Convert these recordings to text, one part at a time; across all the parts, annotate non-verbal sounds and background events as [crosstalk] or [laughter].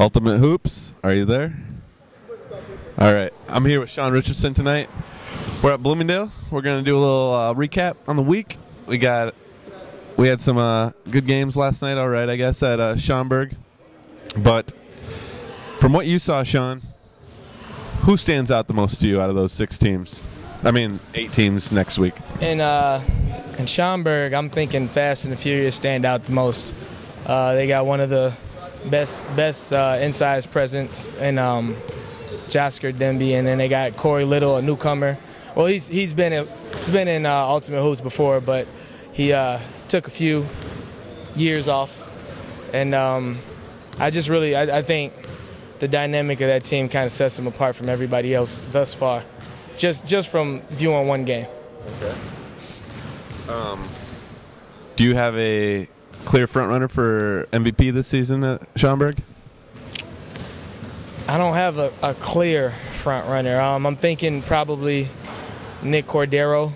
Ultimate Hoops, are you there? All right, I'm here with Sean Richardson tonight. We're at Bloomingdale. We're gonna do a little uh, recap on the week. We got we had some uh, good games last night. All right, I guess at uh, Schaumburg. But from what you saw, Sean, who stands out the most to you out of those six teams? I mean, eight teams next week. In uh, in Schaumburg, I'm thinking Fast and the Furious stand out the most. Uh, they got one of the best best uh, inside presence in um, Jasker Demby, and then they got Corey Little, a newcomer. Well, he's he's been in, he's been in uh, Ultimate Hoops before, but he uh, took a few years off, and um, I just really I, I think the dynamic of that team kind of sets them apart from everybody else thus far, just just from viewing one game. Okay. Um, do you have a clear front runner for MVP this season at Schaumburg? I don't have a, a clear front runner. Um, I'm thinking probably Nick Cordero.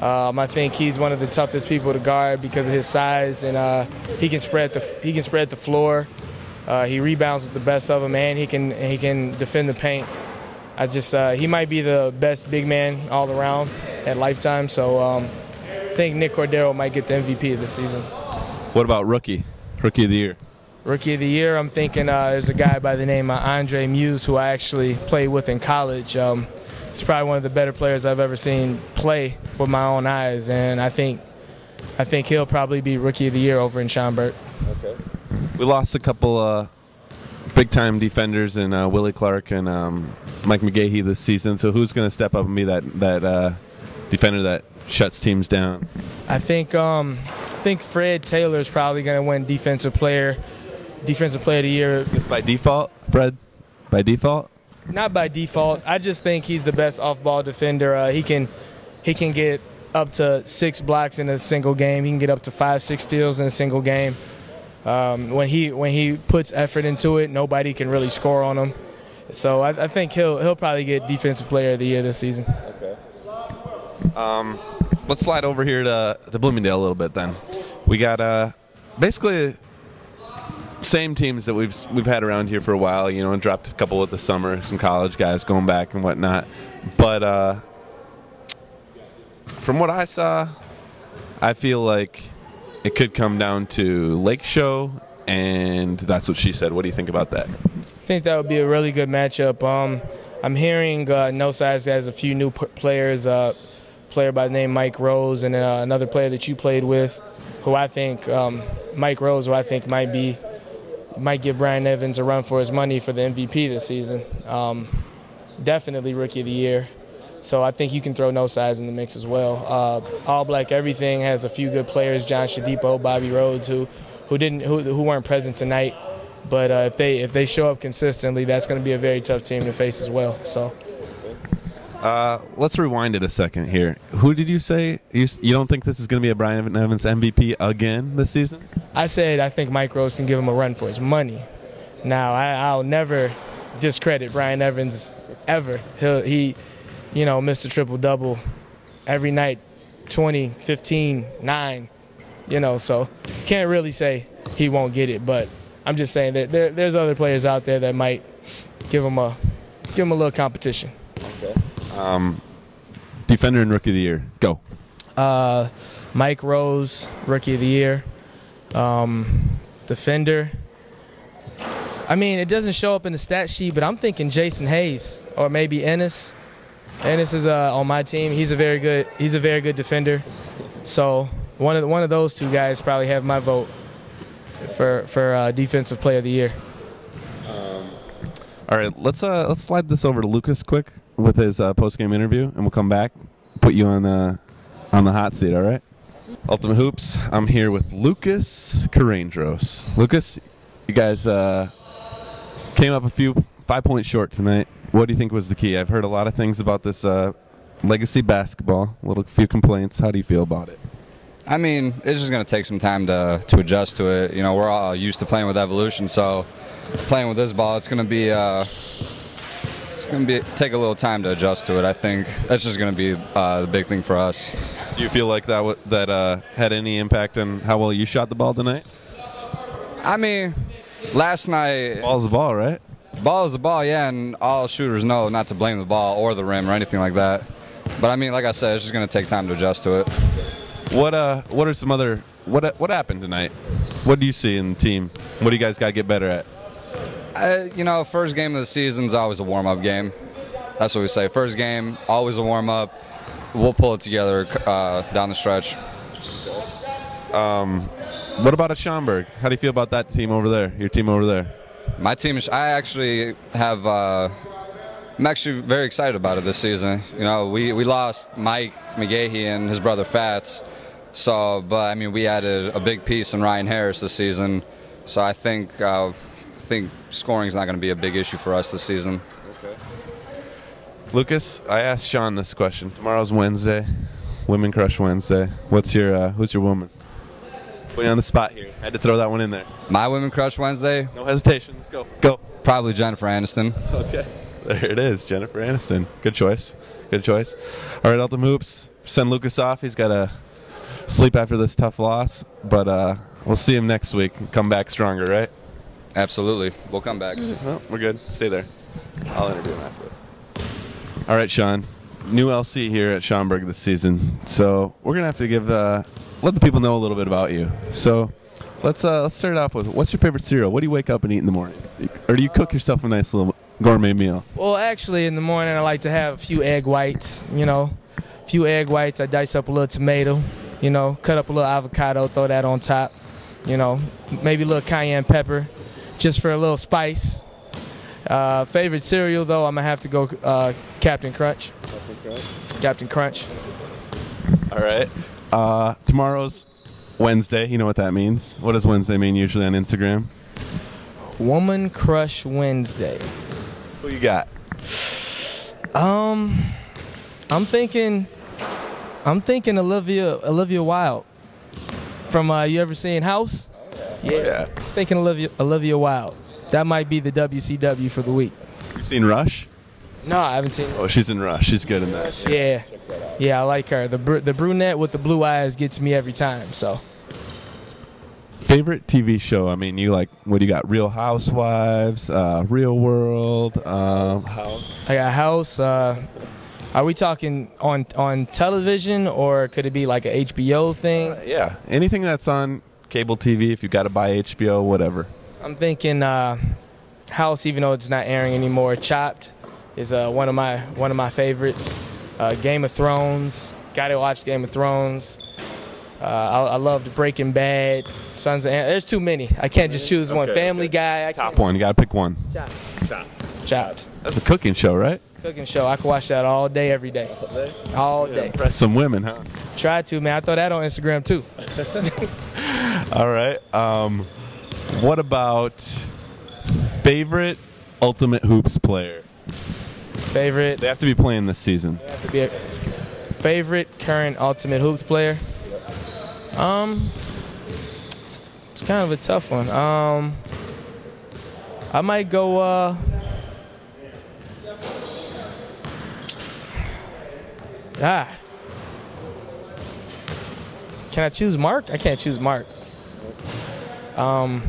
Um, I think he's one of the toughest people to guard because of his size, and uh, he can spread the he can spread the floor. Uh, he rebounds with the best of them, and he can he can defend the paint. I just uh, he might be the best big man all around at Lifetime. So um, I think Nick Cordero might get the MVP of the season. What about rookie? Rookie of the year. Rookie of the year, I'm thinking uh, there's a guy by the name of Andre Muse who I actually played with in college. Um, he's probably one of the better players I've ever seen play with my own eyes, and I think I think he'll probably be Rookie of the Year over in Schaumburg. Okay. We lost a couple uh, big time defenders in uh, Willie Clark and um, Mike McGahee this season. So who's going to step up and be that that uh, defender that shuts teams down? I think um, I think Fred Taylor is probably going to win Defensive Player Defensive Player of the Year. Just by default, Fred. By default. Not by default. I just think he's the best off-ball defender. Uh, he can he can get up to six blocks in a single game. He can get up to five, six steals in a single game. Um, when he when he puts effort into it, nobody can really score on him. So I, I, think he'll he'll probably get Defensive Player of the Year this season. Okay. Um, let's slide over here to to Bloomingdale a little bit. Then we got uh, basically same teams that we've we've had around here for a while. You know, and dropped a couple with the summer, some college guys going back and whatnot. But uh, from what I saw, I feel like it could come down to Lake Show, and that's what she said. What do you think about that? I think that would be a really good matchup. Um, I'm hearing uh, No Size has a few new players. Uh, player by the name Mike Rose, and uh, another player that you played with, who I think um, Mike Rose, who I think might be might give Brian Evans a run for his money for the MVP this season. Um, definitely Rookie of the Year. So I think you can throw no size in the mix as well. Uh, All Black Everything has a few good players: John Shadipo, Bobby Rhodes, who who didn't who, who weren't present tonight. But uh, if they if they show up consistently, that's going to be a very tough team to face as well. So. Uh, let's rewind it a second here. Who did you say you, you don't think this is going to be a Brian Evans MVP again this season? I said I think Mike Rose can give him a run for his money. Now I, will never discredit Brian Evans ever. He'll, he, you know, Mr. Triple Double every night, 20, 15, 9. You know, so can't really say he won't get it, but I'm just saying that there, there's other players out there that might give him a give him a little competition. Okay. Um, defender and rookie of the year. Go. Uh, Mike Rose, rookie of the year. Um, defender. I mean, it doesn't show up in the stat sheet, but I'm thinking Jason Hayes or maybe Ennis. Ennis is uh, on my team. He's a very good. He's a very good defender. So one of the, one of those two guys probably have my vote for for uh, defensive player of the year. Um, all right, let's uh, let's slide this over to Lucas quick with his uh, post game interview, and we'll come back, put you on the on the hot seat. All right. Ultimate Hoops. I'm here with Lucas Carandros. Lucas, you guys uh, came up a few five points short tonight. What do you think was the key? I've heard a lot of things about this uh, legacy basketball. A little few complaints. How do you feel about it? I mean, it's just going to take some time to to adjust to it. You know, we're all used to playing with evolution, so playing with this ball, it's going to be. Uh, it's going to be take a little time to adjust to it. I think that's just going to be uh, the big thing for us. Do you feel like that w- that uh, had any impact on how well you shot the ball tonight? I mean, last night, Ball's the ball, right? ball is the ball, yeah, and all shooters know not to blame the ball or the rim or anything like that. But I mean, like I said, it's just going to take time to adjust to it. What uh? What are some other what what happened tonight? What do you see in the team? What do you guys got to get better at? Uh, you know, first game of the season is always a warm up game. That's what we say. First game, always a warm up. We'll pull it together uh, down the stretch. What about at Schaumburg? How do you feel about that team over there? Your team over there? My team is. I actually have. Uh, I'm actually very excited about it this season. You know, we, we lost Mike McGahee and his brother Fats. So, but I mean, we added a big piece in Ryan Harris this season. So I think uh, I think scoring is not going to be a big issue for us this season. Okay. Lucas, I asked Sean this question. Tomorrow's Wednesday, Women Crush Wednesday. What's your uh, who's your woman? Putting you on the spot here. I Had to throw that one in there. My Women Crush Wednesday, No hesitation. Let's go. Go. probably Jennifer Aniston. Okay. There it is, Jennifer Aniston. Good choice. Good choice. All right, Ultimate Hoops. Send Lucas off. He's got to sleep after this tough loss, but uh, we'll see him next week. Come back stronger, right? Absolutely, we'll come back. Well, we're good. Stay there. I'll interview him after this. All right, Sean. New LC here at Schaumburg this season. So we're gonna have to give uh, let the people know a little bit about you. So let's uh, let's start off with what's your favorite cereal? What do you wake up and eat in the morning? Or do you cook yourself a nice little gourmet meal? Well, actually, in the morning, I like to have a few egg whites, you know, a few egg whites. I dice up a little tomato, you know, cut up a little avocado, throw that on top, you know, maybe a little cayenne pepper just for a little spice. Uh, favorite cereal, though, I'm going to have to go uh, Captain Crunch. Captain Crunch. All right. Uh, tomorrow's Wednesday. You know what that means. What does Wednesday mean usually on Instagram? Woman Crush Wednesday. Who you got? Um, I'm thinking, I'm thinking Olivia Olivia Wilde from uh, you ever seen House? Yeah. Thinking Olivia Olivia Wilde. That might be the WCW for the week. You seen Rush? No, I haven't seen. Oh, she's in Rush. She's good in that. Yeah, yeah, I like her. The br- the brunette with the blue eyes gets me every time. So Favorite TV show? I mean, you like what do you got? Real Housewives, uh, Real World, uh, House. I got House. Uh, are we talking on on television or could it be like a HBO thing? Yeah, anything that's on cable TV. If you got to buy HBO, whatever. I'm thinking uh, House, even though it's not airing anymore. Chopped is uh, one of my one of my favorites. Uh, Game of Thrones, got to watch Game of Thrones. Uh, I, I loved Breaking Bad, Sons of An- There's too many. I can't just choose one. Okay, Family Guy. I Top can't- one. You got to pick one. Chopped. Chopped. Chopped. That's a cooking show, right? Cooking show. I could watch that all day, every day. All day. Impress some women, huh? Try to, man. I throw that on Instagram too. [laughs] All right. Um, what about favorite Ultimate Hoops player? Favorite. They have to be playing this season. have to be a favorite current Ultimate Hoops player. Um, it's, it's kind of a tough one. Um, I might go. Uh, ah, can I choose Mark? I can't choose Mark. Um,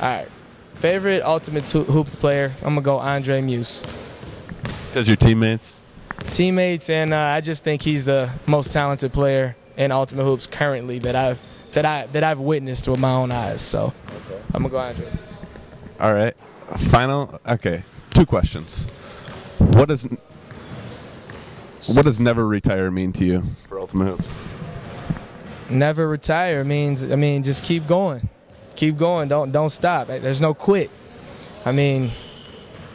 all right. Favorite Ultimate Hoops player? I'm gonna go Andre Muse Because your teammates. teammates, and uh, I just think he's the most talented player in Ultimate Hoops currently that I've that I that I've witnessed with my own eyes. So I'm gonna go Andre. Muse. All right. Final. Okay. Two questions. What does what does never retire mean to you for Ultimate Hoops? Never retire means I mean just keep going, keep going. Don't don't stop. There's no quit. I mean,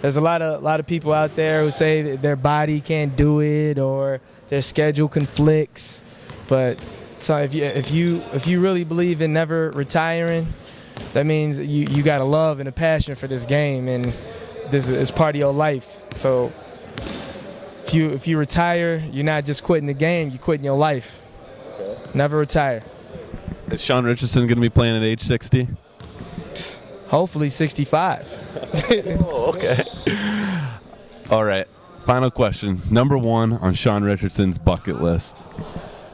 there's a lot of lot of people out there who say that their body can't do it or their schedule conflicts. But so if you if you if you really believe in never retiring, that means you you got a love and a passion for this game and this is part of your life. So if you if you retire, you're not just quitting the game, you're quitting your life. Never retire. Is Sean Richardson going to be playing at age 60? Hopefully 65. Oh, [laughs] [laughs] okay. All right. Final question. Number one on Sean Richardson's bucket list.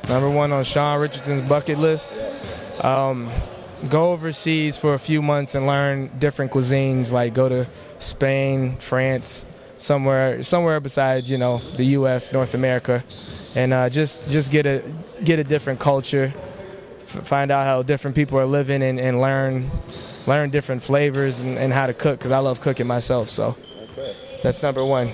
Number one on Sean Richardson's bucket list. Um, go overseas for a few months and learn different cuisines. Like go to Spain, France, somewhere somewhere besides you know the U.S., North America, and uh, just just get a get a different culture, find out how different people are living, and, and learn learn different flavors and, and how to cook. Because I love cooking myself, so that's number one.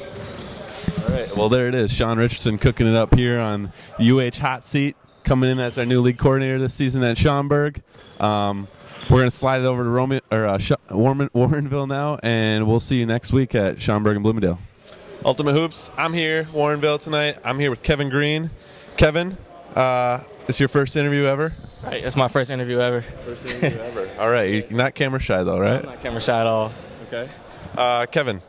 All right. Well, there it is. Sean Richardson cooking it up here on the UH hot seat, coming in as our new league coordinator this season at Schaumburg. Um, we're going to slide it over to Roman, or uh, Sh- Warren, [laughs] Warrenville now, and we'll see you next week at Schaumburg and Bloomingdale. Ultimate Hoops. I'm here, Warrenville tonight. I'm here with Kevin Green. Kevin, uh, this your first interview ever? Right, it's my first interview ever. First interview ever. [laughs] All right. You're not camera shy though, right? I'm not camera shy at all. Okay. Uh, Kevin,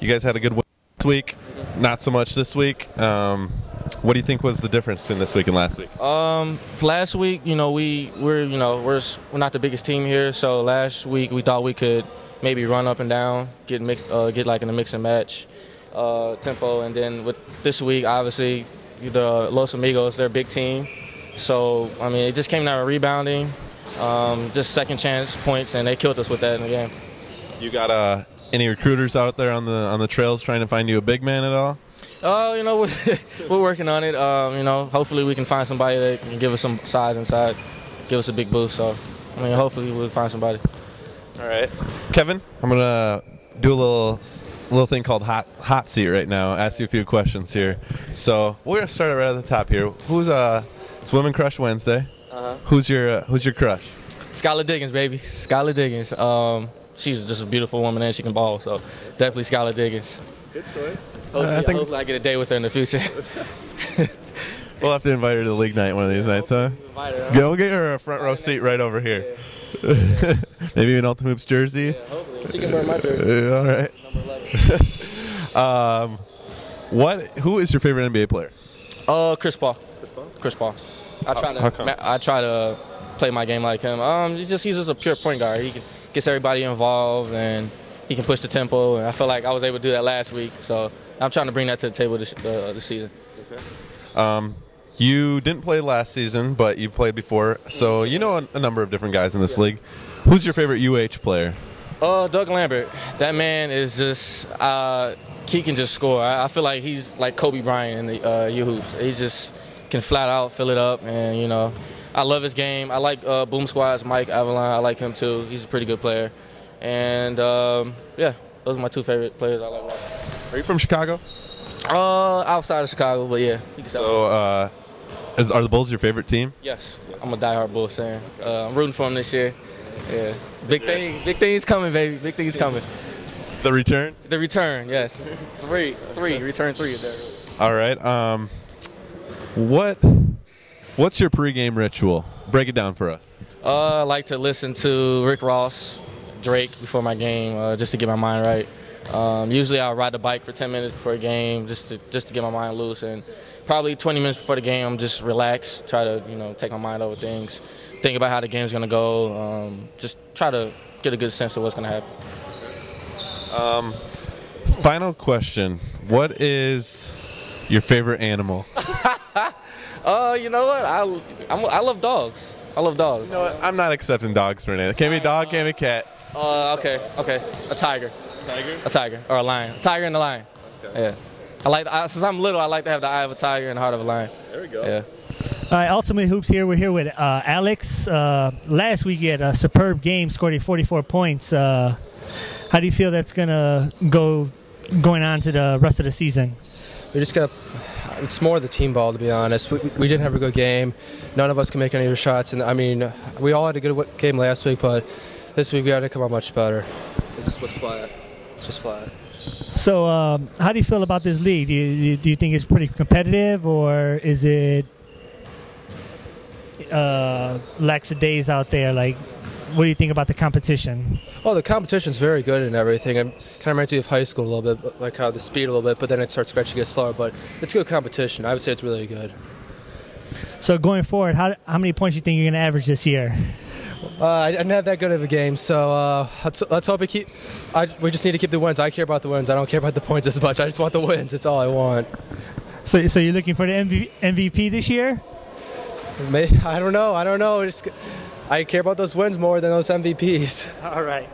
you guys had a good win this week. Not so much this week. Um, what do you think was the difference between this week and last week? Um, last week, you know, we we're you know we're we're not the biggest team here, so last week we thought we could maybe run up and down, get mix, uh, get like in a mix and match uh, tempo, and then with this week, obviously the Los Amigos, they're a big team, so I mean it just came down to rebounding, um, just second chance points, and they killed us with that in the game. You got uh, any recruiters out there on the on the trails trying to find you a big man at all? Oh, you know, [laughs] we're, we're working on it. Um, you know, hopefully we can find somebody that can give us some size inside, give us a big boost. So, I mean, hopefully we'll find somebody. All right, Kevin, I'm gonna do a little little thing called hot hot seat right now. Ask you a few questions here. So we're gonna start right at the top here. Who's uh, it's Women Crush Wednesday. Uh-huh. Who's your uh, Who's your crush? Skylar Diggins, baby. Skylar Diggins. Um, she's just a beautiful woman and she can ball. So, definitely Skylar Diggins. Good choice. Hopefully, I think- hopefully I get a day with her in the future. [laughs] [laughs] We'll have to invite her to the league night one of these nights, huh? Invite her, huh? Yeah, we'll get her a front row seat right over here. [laughs] Maybe an Ultimate Hoops jersey. Yeah, Hopefully. She can wear my jersey. Uh, all right. Number [laughs] 11. Um, what? Who is your favorite NBA player? Uh, Chris Paul. Chris Paul. Chris Paul. I try how to. come? I try to play my game like him. Um, he's just he's just a pure point guard. He gets everybody involved and he can push the tempo. And I feel like I was able to do that last week. So I'm trying to bring that to the table this uh, this season. Um, you didn't play last season, but you played before, so you know a, a number of different guys in this league. Who's your favorite UH player? Uh, Doug Lambert. That man is just uh, he can just score. I, I feel like he's like Kobe Bryant in the uh, U hoops. He just can flat out fill it up, and you know, I love his game. I like uh, Boom Squad's Mike Avalon. I like him too. He's a pretty good player, and um, yeah, those are my two favorite players I like. Are you from Chicago? Uh, outside of Chicago, but yeah, you can say. So, uh, is, are the Bulls your favorite team? Yes, I'm a diehard Bulls fan. Uh, I'm rooting for them this year. Yeah, big thing, big things coming, baby. Big things coming. The return. The return, yes. [laughs] Three, three, return three. There. All right. Um, what? What's your pregame ritual? Break it down for us. Uh, I like to listen to Rick Ross, Drake before my game, uh, just to get my mind right. Um, usually I'll ride the bike for 10 minutes before a game, just to just to get my mind loose, and probably 20 minutes before the game, I'm just relax, try to you know take my mind over things, think about how the game's gonna go, um, just try to get a good sense of what's gonna happen. Um, Final question: What is your favorite animal? [laughs] Uh, you know what? I I'm, I love dogs. I love dogs. You know what? I'm not accepting dogs for anything. Can't be a dog, can't be a cat. Uh, okay, okay, a tiger. Tiger. A tiger or a lion. A tiger and a lion. Okay. Yeah. I like I, since I'm little. I like to have the eye of a tiger and the heart of a lion. There we go. Yeah. All right, Ultimate Hoops here. We're here with uh, Alex. Uh, last week you had a superb game, scored you 44 points. Uh, how do you feel that's gonna go going on to the rest of the season? We just got. It's more the team ball, to be honest. We, we didn't have a good game. None of us can make any of the shots, and I mean, we all had a good w- game last week, but this week we got to come out much better. It just was flat. Just flat. So, um, how do you feel about this league? Do you, do you think it's pretty competitive, or is it uh, days out there? Like, what do you think about the competition? Oh, the competition's very good and everything. It kind of reminds me of high school a little bit, like how the speed a little bit, but then it starts to get slower. But it's good competition. I would say it's really good. So, going forward, how, how many points do you think you're gonna average this year? Uh, I didn't have that good of a game, so uh, let's, let's hope we keep. I, we just need to keep the wins. I care about the wins. I don't care about the points as much. I just want the wins. That's all I want. So, so you're looking for the MV, MVP this year? May, I don't know. I don't know. Just, I care about those wins more than those MVPs. [laughs] All right.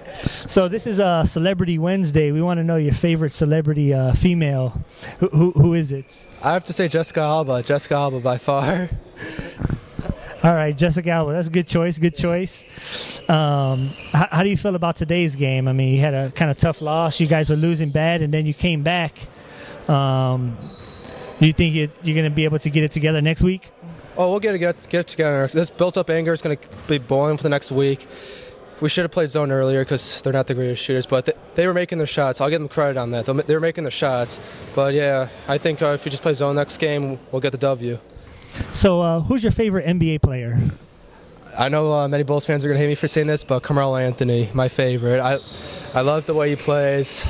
So this is uh, Celebrity Wednesday. We want to know your favorite celebrity uh, female. Who, who, who is it? I have to say Jessica Alba. Jessica Alba by far. [laughs] All right, Jessica Alba. That's a good choice. Good choice. Um, how, how do you feel about today's game? I mean, you had a kind of tough loss. You guys were losing bad, and then you came back. Um, do you think you, you're going to be able to get it together next week? Oh, we'll get it, get, get it together. This built-up anger is going to be boiling for the next week. We should have played zone earlier because they're not the greatest shooters, but they, they, were making their shots. I'll give them credit on that. They were making their shots. But yeah, I think uh, if we just play zone next game, we'll get the W. So, uh, who's your favorite NBA player? I know uh, many Bulls fans are going to hate me for saying this, but Carmelo Anthony, my favorite. I, I love the way he plays.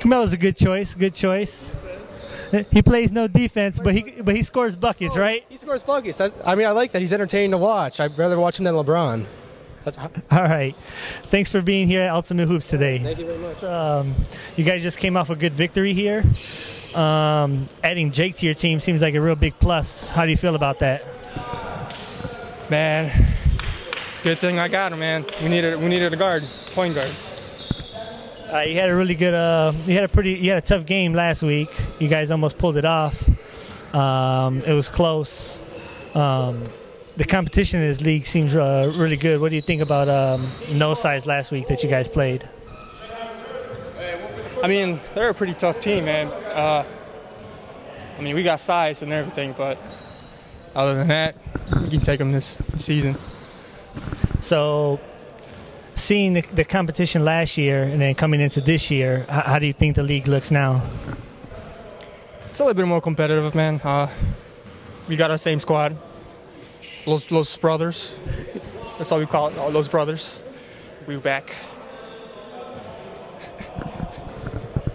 Carmelo's a good choice. Good choice. He plays no defense, but he but he scores buckets, right? He scores buckets. I mean, I like that. He's entertaining to watch. I'd rather watch him than LeBron. That's [laughs] all right. Thanks for being here at Ultimate Hoops today. Thank you very much. Um, you guys just came off a good victory here. Um, adding Jake to your team seems like a real big plus. How do you feel about that? Man, good thing I got him, man. We needed we needed a guard, point guard. Uh, you had a really good. Uh, you had a pretty. You had a tough game last week. You guys almost pulled it off. Um, it was close. Um, the competition in this league seems uh, really good. What do you think about um, no size last week that you guys played? I mean, they're a pretty tough team, man. Uh, I mean, we got size and everything, but other than that, we can take them this season. So seeing the, the, competition last year and then coming into this year, how, how, do you think the league looks now? It's a little bit more competitive, man. Uh, we got our same squad, Los, Los Brothers. [laughs] That's all we call it, Los Brothers. We're back.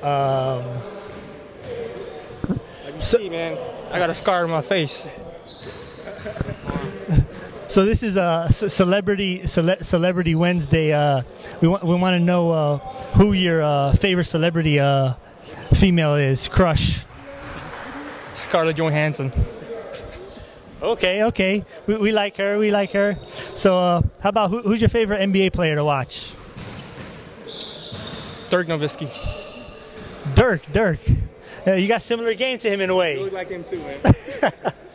Um, so, see, man, I got a scar on my face. [laughs] So this is a celebrity cele- celebrity Wednesday. Uh, we want we want to know uh, who your uh, favorite celebrity uh, female is. Crush. Scarlett Johansson. Okay, okay. We, we like her. We like her. So uh, how about who, who's your favorite NBA player to watch? Dirk Nowitzki. Dirk, Dirk. you got similar game to him in a way. You look like him too, man. [laughs]